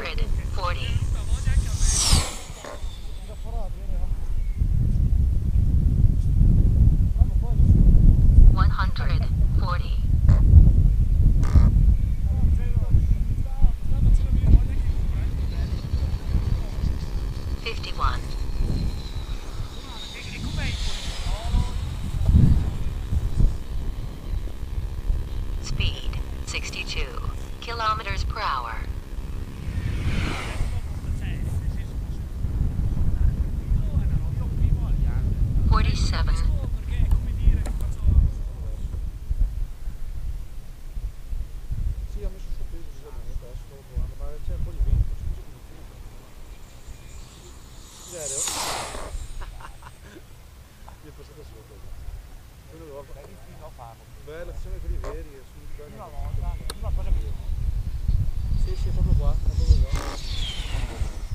140. One hundred forty. Bella, ci per i Oliveri, è Una volta, una cosa che... Sì, sì, è proprio qua, è proprio qua.